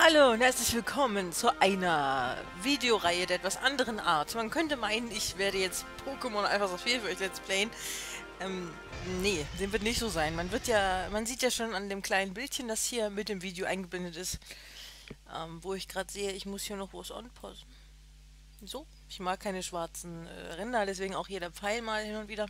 Hallo und herzlich willkommen zu einer Videoreihe der etwas anderen Art. Man könnte meinen, ich werde jetzt Pokémon einfach so viel für euch Let's Playen. Ähm, nee, dem wird nicht so sein. Man wird ja, man sieht ja schon an dem kleinen Bildchen, das hier mit dem Video eingeblendet ist, ähm, wo ich gerade sehe, ich muss hier noch was anpassen. So, ich mag keine schwarzen äh, Ränder, deswegen auch hier der Pfeil mal hin und wieder.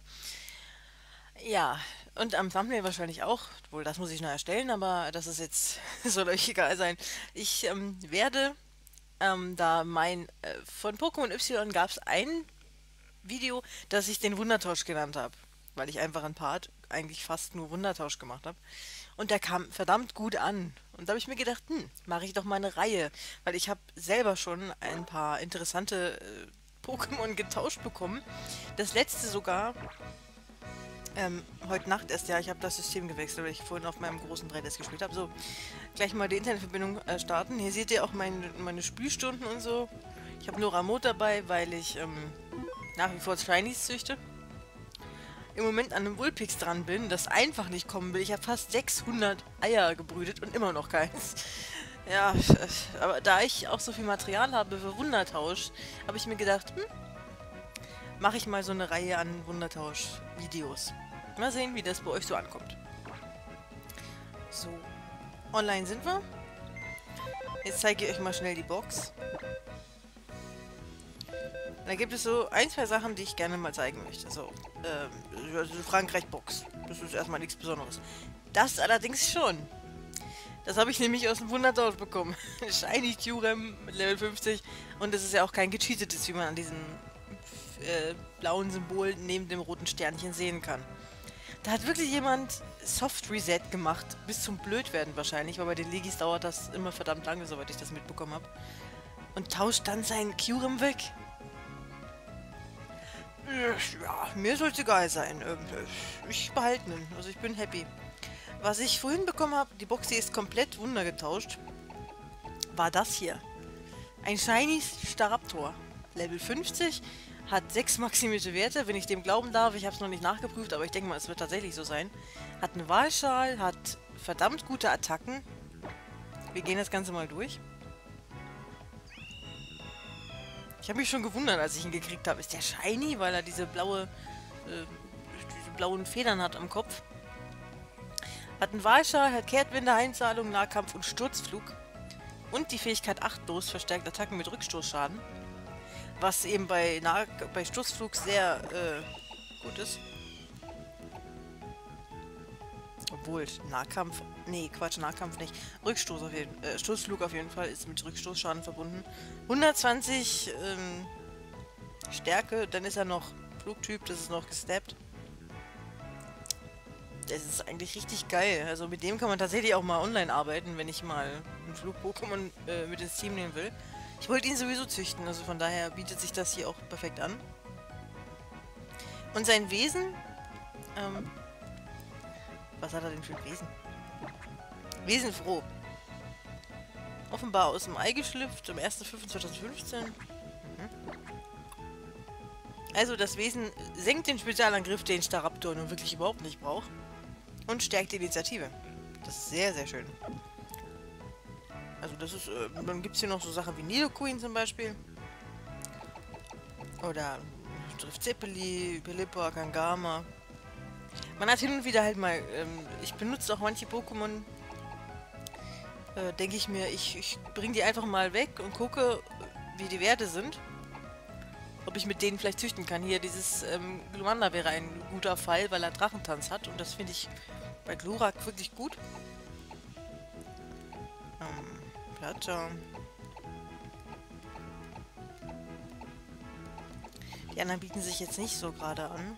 Ja, und am Thumbnail wahrscheinlich auch. Wohl, das muss ich noch erstellen, aber das ist jetzt, soll euch egal sein. Ich ähm, werde, ähm, da mein, äh, von Pokémon Y gab es ein Video, das ich den Wundertausch genannt habe. Weil ich einfach ein Part eigentlich fast nur Wundertausch gemacht habe. Und der kam verdammt gut an. Und da habe ich mir gedacht, hm, mache ich doch mal eine Reihe. Weil ich habe selber schon ein paar interessante äh, Pokémon getauscht bekommen. Das letzte sogar ähm, heute Nacht erst, ja, ich habe das System gewechselt, weil ich vorhin auf meinem großen 3DS gespielt habe. So, gleich mal die Internetverbindung äh, starten. Hier seht ihr auch mein, meine Spielstunden und so. Ich habe nur Ramot dabei, weil ich ähm, nach wie vor Shinies züchte. Im Moment an einem Wulpix dran bin, das einfach nicht kommen will. Ich habe fast 600 Eier gebrütet und immer noch keins. Ja, aber da ich auch so viel Material habe für Wundertausch, habe ich mir gedacht, hm, mache ich mal so eine Reihe an Wundertausch-Videos. Mal sehen, wie das bei euch so ankommt. So, online sind wir. Jetzt zeige ich euch mal schnell die Box. Da gibt es so ein, zwei Sachen, die ich gerne mal zeigen möchte. So, ähm, also Frankreich-Box. Das ist erstmal nichts Besonderes. Das allerdings schon. Das habe ich nämlich aus dem Wundertausch bekommen. Shiny Curem Level 50. Und es ist ja auch kein gecheatetes, wie man an diesem äh, blauen Symbol neben dem roten Sternchen sehen kann. Da hat wirklich jemand Soft Reset gemacht, bis zum Blödwerden wahrscheinlich, weil bei den Legis dauert das immer verdammt lange, soweit ich das mitbekommen habe. Und tauscht dann seinen Kyurem weg. Ja, mir soll es egal sein. Ähm, ich behalte ihn. Also ich bin happy. Was ich vorhin bekommen habe, die Box hier ist komplett wundergetauscht, war das hier. Ein Shiny Staraptor. Level 50 hat sechs maximierte Werte, wenn ich dem glauben darf. Ich habe es noch nicht nachgeprüft, aber ich denke mal, es wird tatsächlich so sein. Hat einen Wahlschal, hat verdammt gute Attacken. Wir gehen das Ganze mal durch. Ich habe mich schon gewundert, als ich ihn gekriegt habe. Ist der shiny, weil er diese blaue, äh, diese blauen Federn hat am Kopf. Hat einen Wahlschal, hat Kehrtwinde, Einzahlung, Nahkampf und Sturzflug. Und die Fähigkeit Achtlos verstärkt Attacken mit Rückstoßschaden. Was eben bei, nah bei Sturzflug sehr äh, gut ist. Obwohl, Nahkampf... Nee, Quatsch, Nahkampf nicht. Rückstoß auf jeden äh, Stoßflug auf jeden Fall ist mit Rückstoßschaden verbunden. 120 ähm, Stärke, dann ist er noch Flugtyp, das ist noch gesteppt. Das ist eigentlich richtig geil. Also mit dem kann man tatsächlich auch mal online arbeiten, wenn ich mal ein Flug-Pokémon äh, mit ins Team nehmen will. Ich wollte ihn sowieso züchten, also von daher bietet sich das hier auch perfekt an. Und sein Wesen... Ähm, was hat er denn für ein Wesen? Wesenfroh. Offenbar aus dem Ei geschlüpft, am 1.5.2015. Mhm. Also das Wesen senkt den Spezialangriff, den Staraptor nun wirklich überhaupt nicht braucht. Und stärkt die Initiative. Das ist sehr, sehr schön. Das ist, äh, dann gibt es hier noch so Sachen wie Nidoqueen zum Beispiel. Oder Driftzeppeli, Pelipper, Kangama. Man hat hin und wieder halt mal, ähm, ich benutze auch manche Pokémon, äh, denke ich mir, ich, ich bringe die einfach mal weg und gucke, wie die Werte sind. Ob ich mit denen vielleicht züchten kann. Hier, dieses ähm, Glumanda wäre ein guter Fall, weil er Drachentanz hat. Und das finde ich bei Glurak wirklich gut. Platte. Die anderen bieten sich jetzt nicht so gerade an.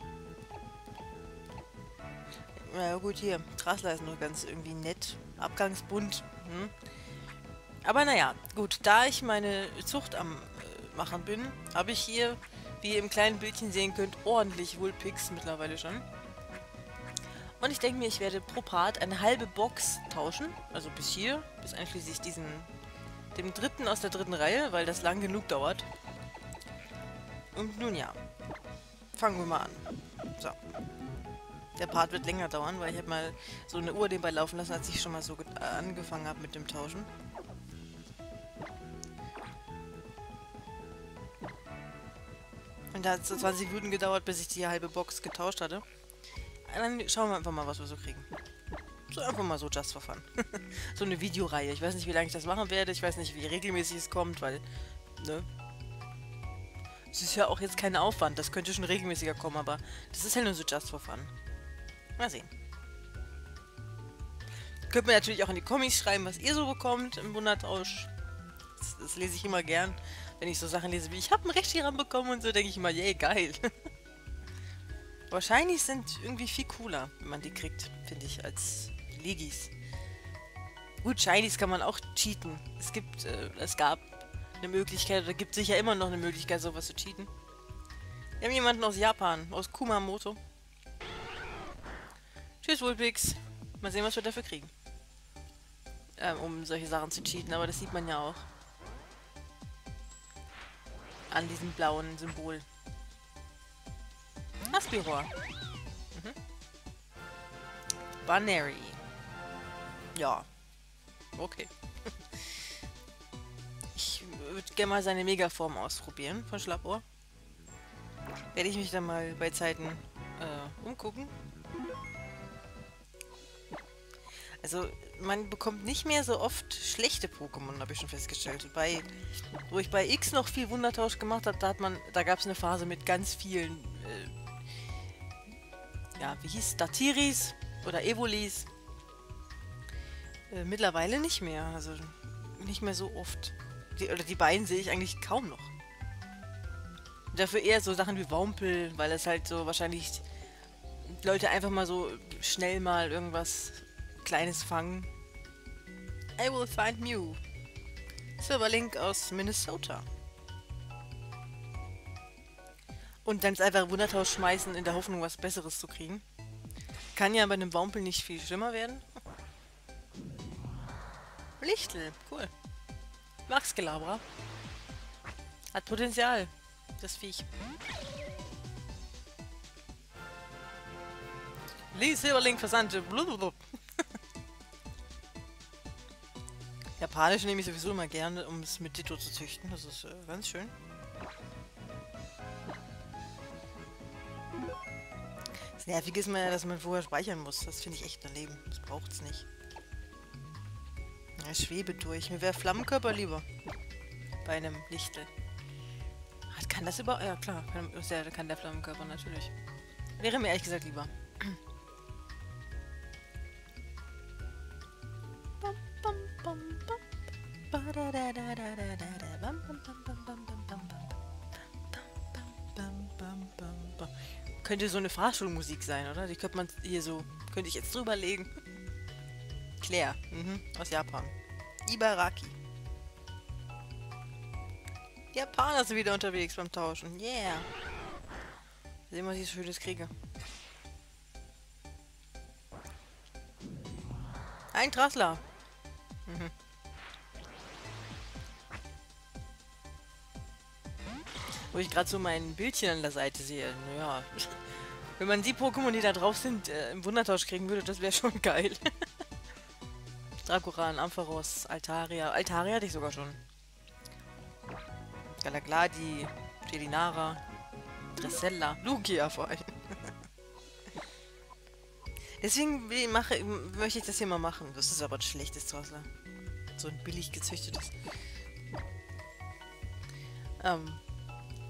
Na gut, hier. Trasler ist noch ganz irgendwie nett. Abgangsbunt. Hm. Aber naja, gut. Da ich meine Zucht am äh, machen bin, habe ich hier, wie ihr im kleinen Bildchen sehen könnt, ordentlich Woolpix mittlerweile schon. Und ich denke mir, ich werde pro Part eine halbe Box tauschen. Also bis hier, bis einschließlich diesen, dem dritten aus der dritten Reihe, weil das lang genug dauert. Und nun ja, fangen wir mal an. So. Der Part wird länger dauern, weil ich habe mal so eine Uhr nebenbei laufen lassen, als ich schon mal so äh, angefangen habe mit dem Tauschen. Und da hat es so 20 Minuten gedauert, bis ich die halbe Box getauscht hatte. Dann schauen wir einfach mal, was wir so kriegen. So einfach mal so just for fun. so eine Videoreihe. Ich weiß nicht, wie lange ich das machen werde. Ich weiß nicht, wie regelmäßig es kommt, weil, ne? Es ist ja auch jetzt kein Aufwand. Das könnte schon regelmäßiger kommen, aber das ist halt nur so just for fun. Mal sehen. Könnt mir natürlich auch in die Kommis schreiben, was ihr so bekommt im Wundertausch. Das, das lese ich immer gern. Wenn ich so Sachen lese wie, ich habe einen Rechtschreibung bekommen und so, denke ich immer, yay, geil. Wahrscheinlich sind irgendwie viel cooler, wenn man die kriegt, finde ich, als Legis. Gut, Shinies kann man auch cheaten. Es gibt, äh, es gab eine Möglichkeit, oder gibt sicher immer noch eine Möglichkeit, sowas zu cheaten. Wir haben jemanden aus Japan, aus Kumamoto. Tschüss, Wulpix. Mal sehen, was wir dafür kriegen. Ähm, um solche Sachen zu cheaten, aber das sieht man ja auch. An diesem blauen Symbol. Aspiror. Mhm. Banary. Ja. Okay. ich würde gerne mal seine Megaform ausprobieren von Schlappohr. Werde ich mich dann mal bei Zeiten äh, umgucken. Also, man bekommt nicht mehr so oft schlechte Pokémon, habe ich schon festgestellt. Bei, wo ich bei X noch viel Wundertausch gemacht habe, da hat da gab es eine Phase mit ganz vielen, äh, ja, wie hieß Datiris oder Evolis. Äh, mittlerweile nicht mehr, also nicht mehr so oft. Die, oder die beiden sehe ich eigentlich kaum noch. Dafür eher so Sachen wie Wampel, weil es halt so wahrscheinlich Leute einfach mal so schnell mal irgendwas Kleines fangen. I will find Mew. Silverlink aus Minnesota. Und dann einfach Wundertausch schmeißen in der Hoffnung, was Besseres zu kriegen. Kann ja bei einem Wampel nicht viel schlimmer werden. Lichtel, cool. Max Gelabra. Hat Potenzial, das Viech. Lee Silverlink Versandte. Blablabla. Japanisch nehme ich sowieso immer gerne, um es mit Ditto zu züchten. Das ist äh, ganz schön. Das Nervige ist mal, dass man vorher speichern muss. Das finde ich echt daneben. Das braucht es nicht. Ja, schwebe durch. Mir wäre Flammenkörper lieber. Bei einem Lichtel. Kann das über... Ja, klar. Kann der Flammenkörper natürlich. Wäre mir ehrlich gesagt lieber. Könnte so eine Fahrschulmusik sein, oder? Die könnte man hier so... Könnte ich jetzt drüber legen. Claire, mhm, aus Japan. Ibaraki. Die Japaner sind wieder unterwegs beim Tauschen. Yeah. Sehen wir, was ich so Schönes kriege. Ein Trassler. Mhm. Ich gerade so mein Bildchen an der Seite sehe. Naja. Wenn man die Pokémon, die da drauf sind, äh, im Wundertausch kriegen würde, das wäre schon geil. Dracoran, Ampharos, Altaria. Altaria hatte ich sogar schon. Galagladi, Telinara, Dressella, Lugia vor allem. Deswegen mache, möchte ich das hier mal machen. Das ist aber ein schlechtes Drossler. So ein billig gezüchtetes. Ähm,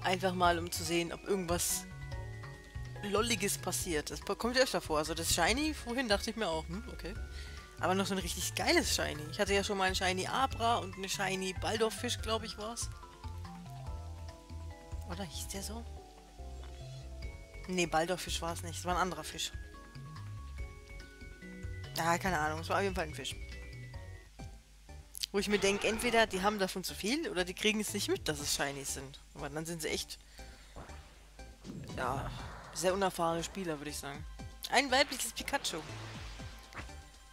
einfach mal, um zu sehen, ob irgendwas Lolliges passiert. Das kommt ja öfter vor. Also das Shiny, vorhin dachte ich mir auch, hm, okay. Aber noch so ein richtig geiles Shiny. Ich hatte ja schon mal ein Shiny Abra und eine Shiny Baldorfisch, glaube ich, war es. Oder hieß der so? Nee, Baldorfisch war es nicht. Es war ein anderer Fisch. Ja, keine Ahnung. Es war auf jeden Fall ein Fisch. Wo ich mir denke, entweder die haben davon zu viel oder die kriegen es nicht mit, dass es Shinies sind. Aber dann sind sie echt... Ja, sehr unerfahrene Spieler, würde ich sagen. Ein weibliches Pikachu.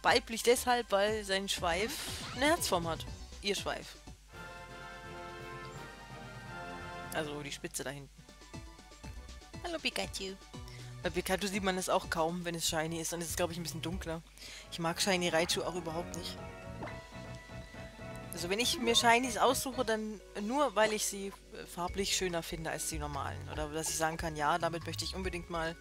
Weiblich deshalb, weil sein Schweif eine Herzform hat. Ihr Schweif. Also die Spitze da hinten. Hallo Pikachu. Bei Pikachu sieht man es auch kaum, wenn es shiny ist. Dann ist es, glaube ich, ein bisschen dunkler. Ich mag shiny Raichu auch überhaupt nicht. Also wenn ich mir Shinies aussuche, dann nur, weil ich sie äh, farblich schöner finde als die normalen. Oder dass ich sagen kann, ja, damit möchte ich unbedingt mal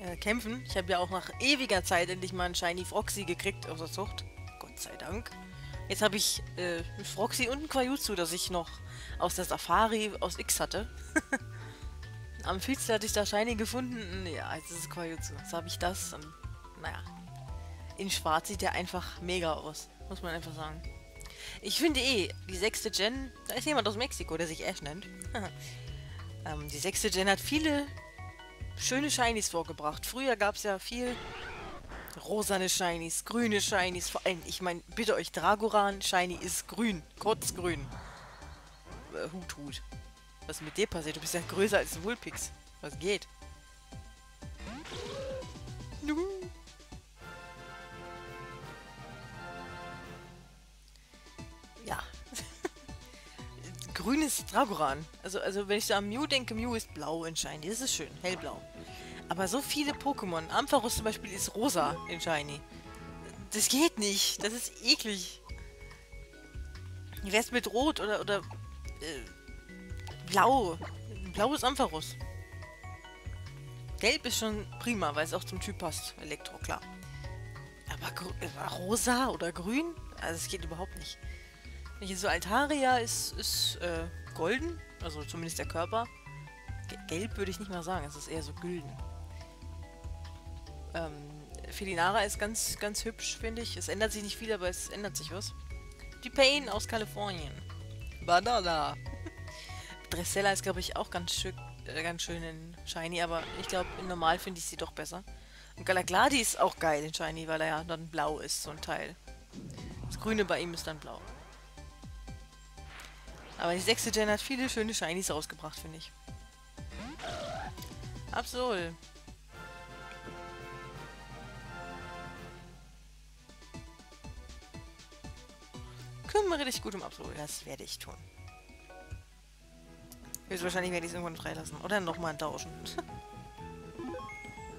äh, kämpfen. Ich habe ja auch nach ewiger Zeit endlich mal einen Shiny Froxy gekriegt aus der Zucht. Gott sei Dank. Jetzt habe ich äh, einen Froxy und einen Quajutsu, das ich noch aus der Safari aus X hatte. Am Filster hatte ich da Shiny gefunden. Ja, jetzt ist es Quajutsu. Jetzt habe ich das und naja. In schwarz sieht der einfach mega aus. Muss man einfach sagen. Ich finde eh, die sechste Gen, da ist jemand aus Mexiko, der sich Ash nennt. ähm, die sechste Gen hat viele schöne Shinies vorgebracht. Früher gab es ja viel rosane Shinies, grüne Shinies. Vor allem, ich meine, bitte euch, Dragoran Shiny ist grün. Kurz grün. Äh, Hut, Hut. Was ist mit dir passiert? Du bist ja größer als Wulpix. Was geht? Ja. Grünes Dragoran. Also, also wenn ich so an Mew denke, Mew ist blau in Shiny. Das ist schön, hellblau. Aber so viele Pokémon. Ampharos zum Beispiel ist rosa in Shiny. Das geht nicht. Das ist eklig. Wie wär's mit Rot oder, oder äh, Blau? Blaues Ampharos. Gelb ist schon prima, weil es auch zum Typ passt. Elektro, klar. Aber äh, rosa oder grün? Also es geht überhaupt nicht. Hier so Altaria ist, ist äh, golden, also zumindest der Körper. Gelb würde ich nicht mal sagen, es ist eher so gülden. Ähm, Felinara ist ganz, ganz hübsch, finde ich. Es ändert sich nicht viel, aber es ändert sich was. Die Pain aus Kalifornien. Banana. Dressella ist, glaube ich, auch ganz schön, äh, ganz schön in Shiny, aber ich glaube, in normal finde ich sie doch besser. Und Galagladi ist auch geil in Shiny, weil er ja dann blau ist, so ein Teil. Das Grüne bei ihm ist dann blau. Aber die sechste Gen hat viele schöne Shinies rausgebracht, finde ich. Absol. Kümmere dich gut um Absol. Das werde ich tun. Höchstwahrscheinlich werde ich es irgendwann freilassen. Oder nochmal tauschen.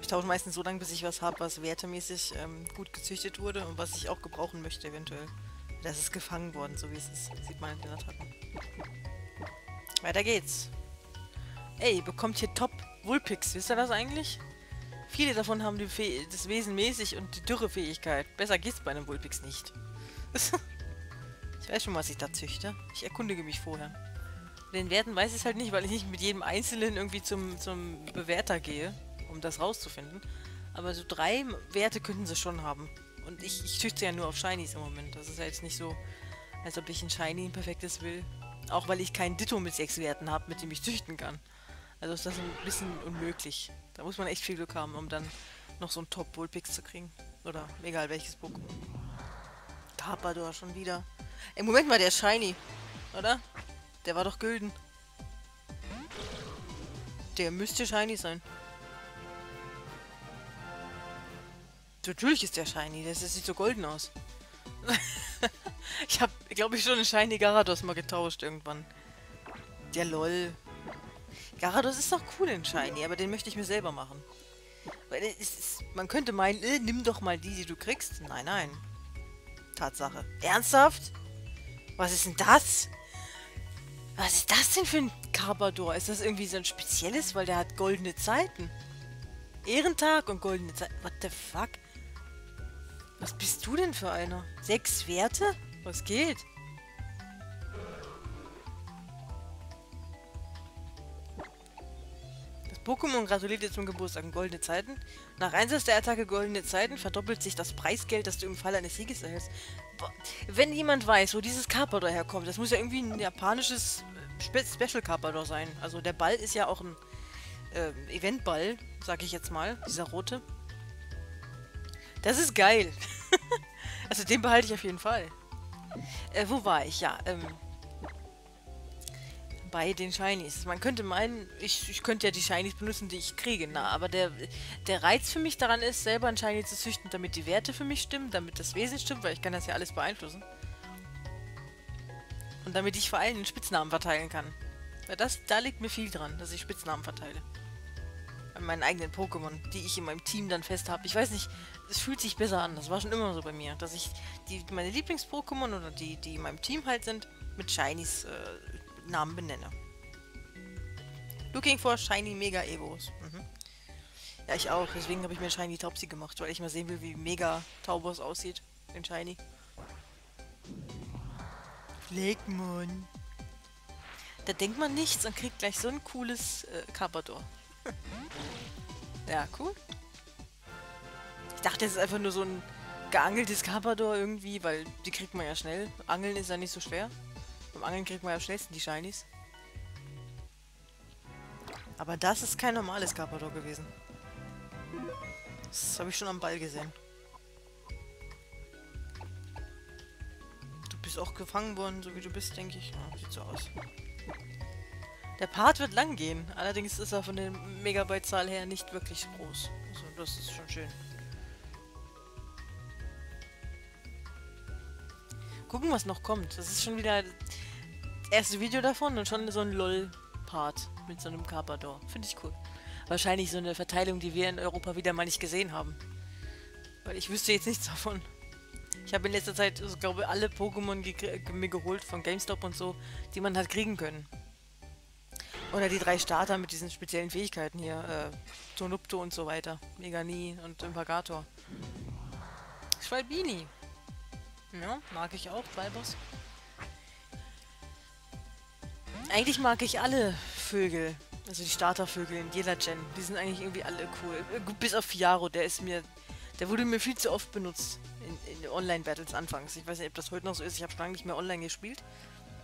ich tausche meistens so lange, bis ich was habe, was wertemäßig ähm, gut gezüchtet wurde und was ich auch gebrauchen möchte eventuell. Das ist gefangen worden, so wie es ist. Sieht man in den Attacken. Weiter geht's. Ey, bekommt hier Top Wulpix. Wisst ihr das eigentlich? Viele davon haben das Wesen mäßig und die Dürrefähigkeit. Besser geht's bei einem Wulpix nicht. ich weiß schon, was ich da züchte. Ich erkundige mich vorher. Den Werten weiß ich halt nicht, weil ich nicht mit jedem Einzelnen irgendwie zum, zum Bewerter gehe, um das rauszufinden. Aber so drei Werte könnten sie schon haben. Und ich, ich züchte ja nur auf Shinies im Moment. Das ist ja jetzt nicht so, als ob ich ein Shiny ein perfektes will. Auch weil ich keinen Ditto mit sechs Werten habe, mit dem ich züchten kann. Also ist das ein bisschen unmöglich. Da muss man echt viel Glück haben, um dann noch so einen Top-Bullpix zu kriegen. Oder egal welches Pokémon. Carpador schon wieder. Ey, Moment mal, der ist Shiny. Oder? Der war doch gülden. Der müsste Shiny sein. Natürlich ist der Shiny. Das sieht so golden aus. ich habe, glaube ich, schon einen Shiny Garados mal getauscht irgendwann. Der LOL. Garados ist doch cool in Shiny, aber den möchte ich mir selber machen. Weil ist, man könnte meinen, äh, nimm doch mal die, die du kriegst. Nein, nein. Tatsache. Ernsthaft? Was ist denn das? Was ist das denn für ein Carbador? Ist das irgendwie so ein spezielles, weil der hat goldene Zeiten? Ehrentag und goldene Zeiten. What the fuck? Was bist du denn für einer? Sechs Werte? Was geht? Das Pokémon gratuliert dir zum Geburtstag goldene Zeiten. Nach Einsatz der Attacke goldene Zeiten verdoppelt sich das Preisgeld, das du im Fall eines Sieges erhältst. Wenn jemand weiß, wo dieses Carpador herkommt, das muss ja irgendwie ein japanisches Spe Special Carpador sein. Also der Ball ist ja auch ein äh, Eventball, sag ich jetzt mal, dieser rote. Das ist geil. also den behalte ich auf jeden Fall. Äh, wo war ich? Ja, ähm... Bei den Shinies. Man könnte meinen, ich, ich könnte ja die Shinies benutzen, die ich kriege. Na, aber der, der Reiz für mich daran ist, selber ein Shiny zu züchten, damit die Werte für mich stimmen, damit das Wesen stimmt, weil ich kann das ja alles beeinflussen. Und damit ich vor allem einen Spitznamen verteilen kann. Weil das, da liegt mir viel dran, dass ich Spitznamen verteile. an meinen eigenen Pokémon, die ich in meinem Team dann fest habe. Ich weiß nicht, es fühlt sich besser an. Das war schon immer so bei mir, dass ich die meine Lieblings-Pokémon oder die, die in meinem Team halt sind, mit Shinies äh, Namen benenne. Looking for Shiny Mega Evos. Mhm. Ja, ich auch. Deswegen habe ich mir Shiny Taubsi gemacht, weil ich mal sehen will, wie Mega Taubos aussieht. In Shiny. Fleckmon. Da denkt man nichts und kriegt gleich so ein cooles äh, Carpador. ja, cool. Ich dachte, es ist einfach nur so ein geangeltes Carpador irgendwie, weil die kriegt man ja schnell. Angeln ist ja nicht so schwer. Beim Angeln kriegt man ja am schnellsten die Shinies. Aber das ist kein normales Carpador gewesen. Das habe ich schon am Ball gesehen. Du bist auch gefangen worden, so wie du bist, denke ich. Ja, sieht so aus. Der Part wird lang gehen. Allerdings ist er von der Megabyte-Zahl her nicht wirklich groß. Also das ist schon schön. Gucken, was noch kommt. Das ist schon wieder das erste Video davon und schon so ein LOL-Part mit so einem Carpador. Finde ich cool. Wahrscheinlich so eine Verteilung, die wir in Europa wieder mal nicht gesehen haben. Weil ich wüsste jetzt nichts davon. Ich habe in letzter Zeit, also, glaube alle Pokémon mir geholt von GameStop und so, die man hat kriegen können. Oder die drei Starter mit diesen speziellen Fähigkeiten hier. Äh, Tonupto und so weiter. Megani und Impagator. Schwalbini. Ja, mag ich auch, Balbos. Eigentlich mag ich alle Vögel. Also die Startervögel in jeder Gen. Die sind eigentlich irgendwie alle cool. Äh, bis auf Fiaro, der ist mir... Der wurde mir viel zu oft benutzt in, in Online-Battles anfangs. Ich weiß nicht, ob das heute noch so ist. Ich habe schon lange nicht mehr online gespielt.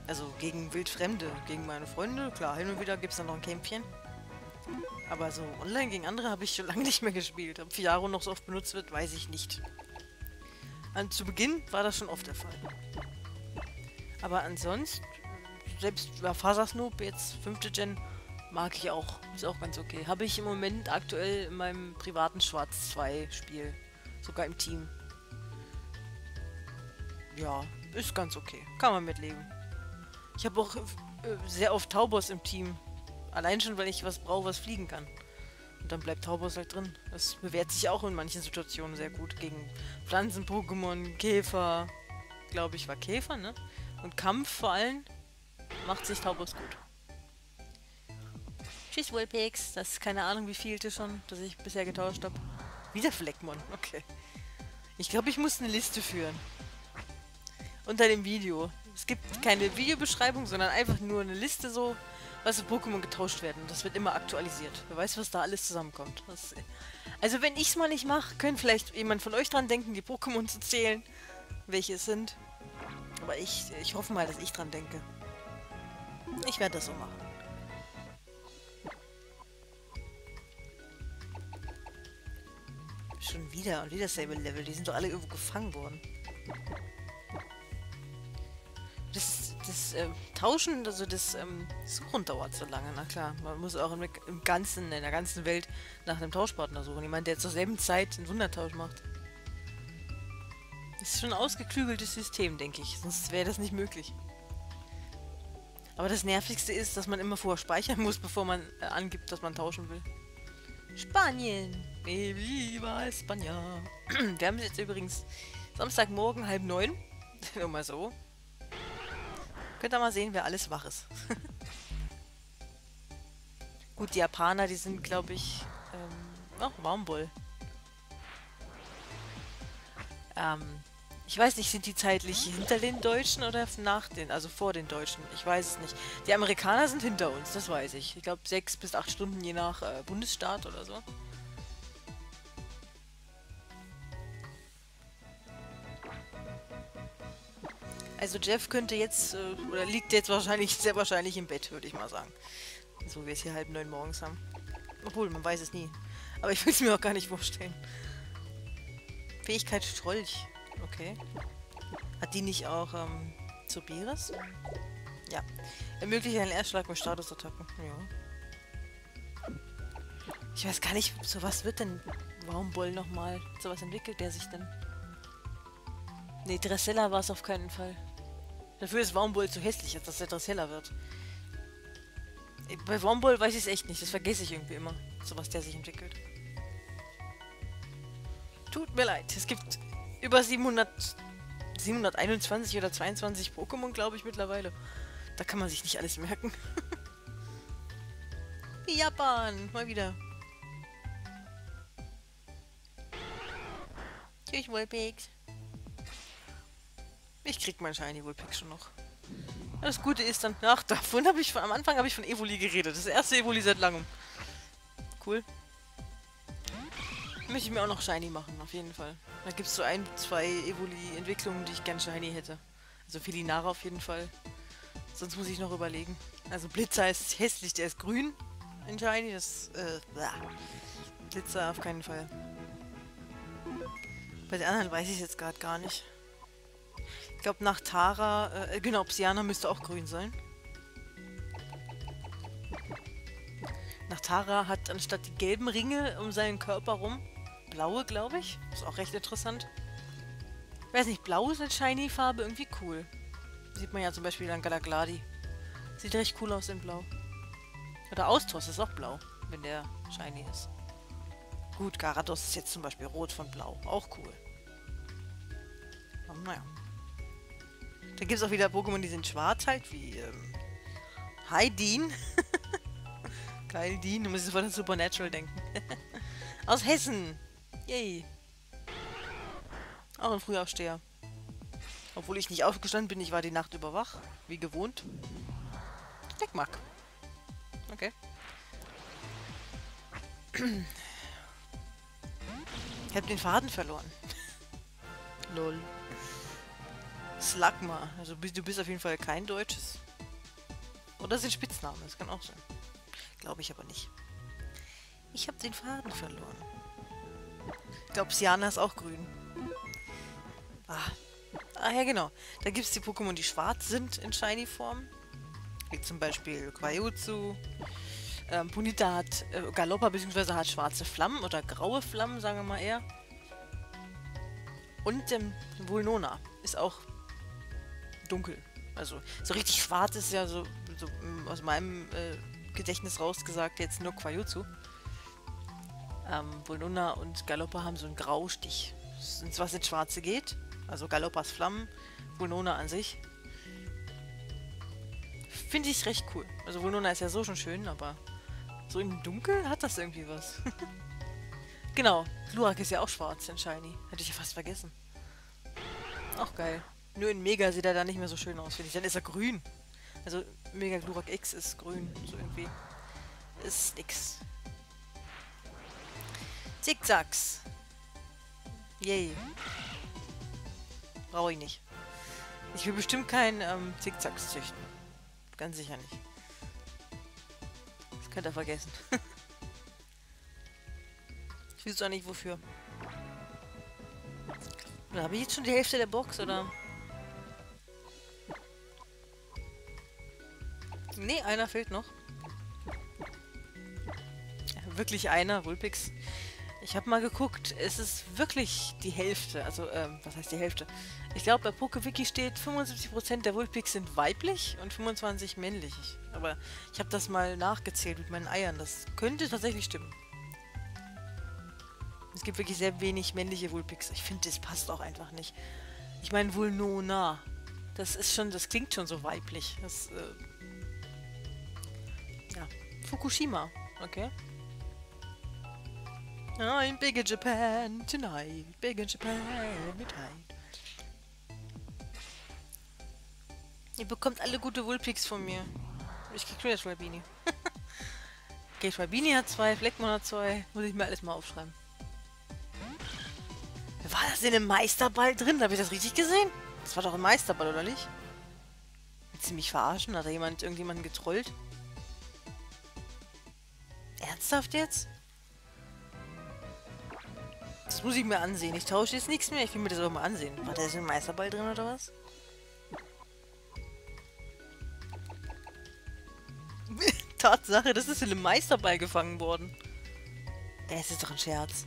Also gegen Wildfremde, gegen meine Freunde. Klar, hin und wieder gibt es dann noch ein Kämpfchen. Aber so online gegen andere habe ich schon lange nicht mehr gespielt. Ob Fiaro noch so oft benutzt wird, weiß ich nicht. Und zu Beginn war das schon oft der Fall. Aber ansonsten, selbst ja, Fasersnoop, jetzt fünfte Gen, mag ich auch. Ist auch ganz okay. Habe ich im Moment aktuell in meinem privaten Schwarz 2 Spiel. Sogar im Team. Ja, ist ganz okay. Kann man mitleben. Ich habe auch äh, sehr oft Taubos im Team. Allein schon, weil ich was brauche, was fliegen kann. Dann bleibt Taubos halt drin. Das bewährt sich auch in manchen Situationen sehr gut. Gegen Pflanzen, Pokémon, Käfer. Glaube ich, war Käfer, ne? Und Kampf vor allem macht sich Taubos gut. Tschüss, Wulpix. Das ist keine Ahnung, wie vielte schon, dass ich bisher getauscht habe. Wieder Fleckmon, okay. Ich glaube, ich muss eine Liste führen. Unter dem Video. Es gibt keine Videobeschreibung, sondern einfach nur eine Liste so, was für Pokémon getauscht werden. Das wird immer aktualisiert. Wer weiß, was da alles zusammenkommt. Das, also wenn ich es mal nicht mache, können vielleicht jemand von euch dran denken, die Pokémon zu zählen, welche es sind. Aber ich, ich hoffe mal, dass ich dran denke. Ich werde das so machen. Schon wieder und wieder dasselbe Level. Die sind doch alle irgendwo gefangen worden das, äh, Tauschen, also das ähm, Suchen dauert so lange, na klar. Man muss auch im, im, ganzen, in der ganzen Welt nach einem Tauschpartner suchen. Jemand, der zur selben Zeit einen Wundertausch macht. Das ist schon ein ausgeklügeltes System, denke ich. Sonst wäre das nicht möglich. Aber das Nervigste ist, dass man immer vorher speichern muss, bevor man äh, angibt, dass man tauschen will. Spanien! Viva España! Wir haben jetzt übrigens Samstagmorgen halb neun. Nur mal so. Könnt ihr mal sehen, wer alles wach ist. Gut, die Japaner, die sind, glaube ich... Ähm, oh, Baumbull. Ähm, ich weiß nicht, sind die zeitlich hinter den Deutschen oder nach den, also vor den Deutschen? Ich weiß es nicht. Die Amerikaner sind hinter uns, das weiß ich. Ich glaube, sechs bis acht Stunden je nach äh, Bundesstaat oder so. Also Jeff könnte jetzt, äh, oder liegt jetzt wahrscheinlich, sehr wahrscheinlich im Bett, würde ich mal sagen. So wie wir es hier halb neun morgens haben. Obwohl, man weiß es nie. Aber ich will es mir auch gar nicht vorstellen. Fähigkeit Strolch. Okay. Hat die nicht auch, ähm, Zoberis? Ja. Ermöglicht einen Erstschlag mit Statusattacken. Ja. Ich weiß gar nicht, so was wird denn Baumbull nochmal? So was entwickelt der sich denn? Ne, Dressella war es auf keinen Fall. Dafür ist Baumbull zu hässlich, als dass etwas heller wird. Bei Womball weiß ich es echt nicht. Das vergesse ich irgendwie immer. So was der sich entwickelt. Tut mir leid. Es gibt über 700, 721 oder 22 Pokémon, glaube ich, mittlerweile. Da kann man sich nicht alles merken. Japan, mal wieder. Tschüss, Wolpix. Ich krieg mein Shiny Wolpix schon noch. Das Gute ist dann... Ach, davon habe ich... Am Anfang habe ich von Evoli geredet. Das erste Evoli seit langem. Cool. Möchte ich mir auch noch Shiny machen, auf jeden Fall. Da gibt es so ein, zwei Evoli-Entwicklungen, die ich gern Shiny hätte. Also Felinara auf jeden Fall. Sonst muss ich noch überlegen. Also Blitzer ist hässlich, der ist grün in Shiny. Das, äh, Blitzer auf keinen Fall. Bei den anderen weiß ich jetzt gerade gar nicht. Ich glaube nach Tara, äh, genau, Psyana müsste auch grün sein. Nach Tara hat anstatt die gelben Ringe um seinen Körper rum blaue, glaube ich. Ist auch recht interessant. Weiß nicht, blau ist eine Shiny-Farbe irgendwie cool. Sieht man ja zum Beispiel an Galagladi. Sieht recht cool aus in blau. Oder Austos ist auch blau, wenn der Shiny ist. Gut, Garados ist jetzt zum Beispiel rot von blau. Auch cool. Aber naja. Da gibt es auch wieder Pokémon, die sind schwarz halt, wie ähm, Heidin. Geil, Dean. Du musst sofort an Supernatural denken. Aus Hessen. Yay. Auch ein Frühaufsteher. Obwohl ich nicht aufgestanden bin, ich war die Nacht über wach. Wie gewohnt. Deckmark. Okay. Ich hab den Faden verloren. Lol. Slagma. Also du bist auf jeden Fall kein Deutsches. Oder sind Spitzname, das kann auch sein. Glaube ich aber nicht. Ich habe den Faden verloren. Ich glaube, Siana ist auch grün. Ah. ah, ja genau. Da gibt es die Pokémon, die schwarz sind in Shiny-Form. Wie zum Beispiel Quajutsu. Ähm, Punita hat äh, Galoppa bzw. hat schwarze Flammen oder graue Flammen, sagen wir mal eher. Und ähm, Vulnona ist auch dunkel. Also so richtig schwarz ist ja so, so mm, aus meinem äh, Gedächtnis rausgesagt jetzt nur Quajutsu. Ähm, Volnuna und Galoppa haben so einen Graustich. Was ins Schwarze geht. Also Galoppas Flammen, Volnona an sich. Finde ich recht cool. Also Volnona ist ja so schon schön, aber so im Dunkel hat das irgendwie was. genau, Glurak ist ja auch schwarz in Shiny. Hätte ich ja fast vergessen. Auch geil. Nur in Mega sieht er da nicht mehr so schön aus, finde ich. Dann ist er grün. Also Mega Glurak X ist grün, so irgendwie. Ist nix. Zickzacks. Yay. Brauche ich nicht. Ich will bestimmt keinen ähm, Zickzacks züchten. Ganz sicher nicht. Das könnt ihr vergessen. ich weiß auch nicht wofür. Habe ich jetzt schon die Hälfte der Box, oder? Nee, einer fehlt noch. Ja, wirklich einer, Vulpix. Ich habe mal geguckt, es ist wirklich die Hälfte. Also, ähm, was heißt die Hälfte? Ich glaube, bei PokeWiki steht, 75% der Vulpix sind weiblich und 25% männlich. Aber ich habe das mal nachgezählt mit meinen Eiern. Das könnte tatsächlich stimmen. Es gibt wirklich sehr wenig männliche Vulpix. Ich finde, das passt auch einfach nicht. Ich meine, Vulnona. Das ist schon, das klingt schon so weiblich. Das, äh, Fukushima. Okay. I'm big in Japan tonight. Big in Japan tonight. Ihr bekommt alle gute Woolpicks von mir. Ich krieg nur das Rabini. okay, Rabini hat zwei, Fleckmann hat zwei. Muss ich mir alles mal aufschreiben. War das in einem Meisterball drin? Habe ich das richtig gesehen? Das war doch ein Meisterball, oder nicht? Mich verarschen? Hat da jemand irgendjemanden getrollt? Ernsthaft jetzt? Das muss ich mir ansehen. Ich tausche jetzt nichts mehr. Ich will mir das auch mal ansehen. War da jetzt ein Meisterball drin oder was? Tatsache, das ist in einem Meisterball gefangen worden. Es ist doch ein Scherz.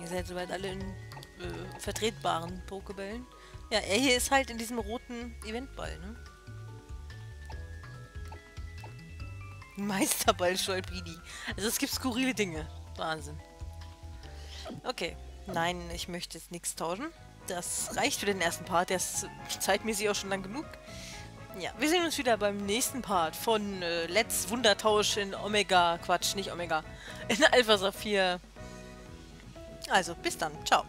Ihr seid soweit alle in äh, vertretbaren Pokebällen. Ja, er hier ist halt in diesem roten Eventball, ne? Meisterball Scholpini. Also es gibt skurrile Dinge. Wahnsinn. Okay. Nein, ich möchte jetzt nichts tauschen. Das reicht für den ersten Part. Der ist zeitmäßig auch schon lang genug. Ja, wir sehen uns wieder beim nächsten Part von äh, Let's Wundertausch in Omega. Quatsch, nicht Omega. In Alpha Saphir. Also, bis dann. Ciao.